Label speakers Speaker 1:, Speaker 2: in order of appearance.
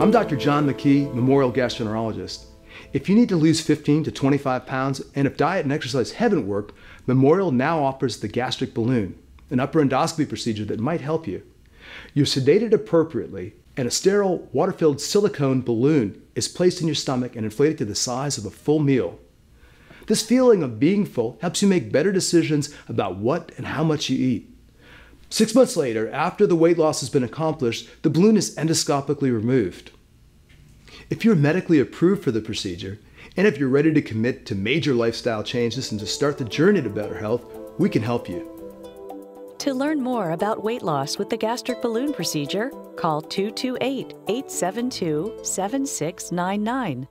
Speaker 1: I'm Dr. John McKee, Memorial Gastroenterologist. If you need to lose 15 to 25 pounds, and if diet and exercise haven't worked, Memorial now offers the gastric balloon, an upper endoscopy procedure that might help you. You're sedated appropriately, and a sterile, water filled silicone balloon is placed in your stomach and inflated to the size of a full meal. This feeling of being full helps you make better decisions about what and how much you eat. Six months later, after the weight loss has been accomplished, the balloon is endoscopically removed. If you're medically approved for the procedure, and if you're ready to commit to major lifestyle changes and to start the journey to better health, we can help you.
Speaker 2: To learn more about weight loss with the gastric balloon procedure, call 228 872 7699.